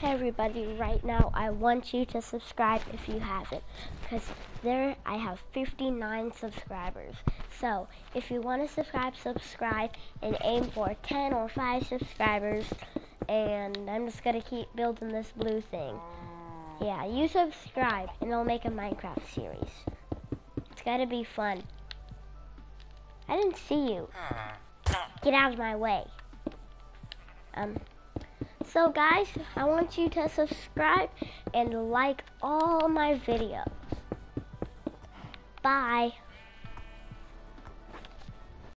Hey everybody, right now I want you to subscribe if you haven't because there I have 59 subscribers. So if you want to subscribe, subscribe and aim for 10 or 5 subscribers and I'm just going to keep building this blue thing. Yeah, you subscribe and I'll make a Minecraft series. It's got to be fun. I didn't see you. Get out of my way. Um, so guys, I want you to subscribe and like all my videos. Bye.